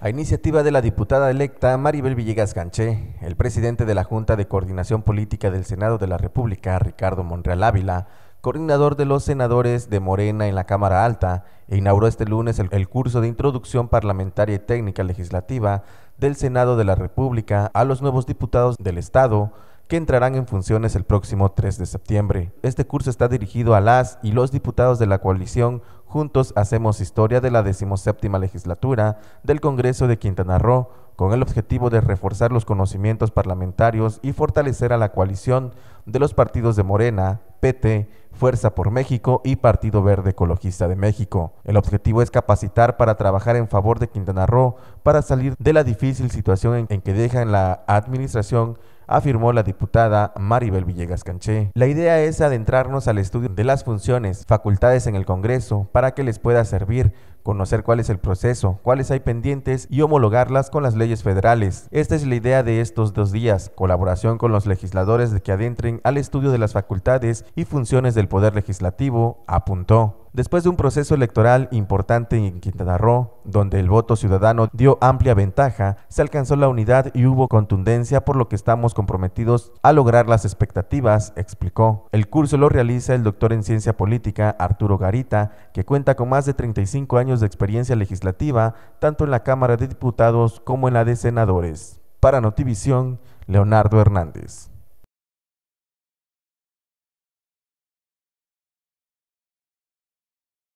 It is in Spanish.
A iniciativa de la diputada electa Maribel Villegas Ganché, el presidente de la Junta de Coordinación Política del Senado de la República, Ricardo Monreal Ávila, coordinador de los senadores de Morena en la Cámara Alta, inauguró este lunes el, curso de Introducción Parlamentaria y Técnica Legislativa del Senado de la República a los nuevos diputados del Estado, que entrarán en funciones el próximo 3 de septiembre. Este curso está dirigido a las y los diputados de la coalición Juntos Hacemos Historia de la decimoséptima legislatura del Congreso de Quintana Roo, con el objetivo de reforzar los conocimientos parlamentarios y fortalecer a la coalición de los partidos de Morena, PT, Fuerza por México y Partido Verde Ecologista de México. El objetivo es capacitar para trabajar en favor de Quintana Roo para salir de la difícil situación en, que deja la administración afirmó la diputada Maribel Villegas Canché. La idea es adentrarnos al estudio de las funciones, facultades en el Congreso, para que les pueda servir conocer cuál es el proceso, cuáles hay pendientes y homologarlas con las leyes federales. Esta es la idea de estos dos días, colaboración con los legisladores de que adentren al estudio de las facultades y funciones Poder Legislativo, apuntó. Después de un proceso electoral importante en Quintana Roo, donde el voto ciudadano dio amplia ventaja, se alcanzó la unidad y hubo contundencia por lo que estamos comprometidos a lograr las expectativas, explicó. El curso lo realiza el doctor en ciencia política Arturo Garita, que cuenta con más de 35 años de experiencia legislativa, tanto en la Cámara de Diputados como en la de Senadores. Para Notivisión, Leonardo Hernández.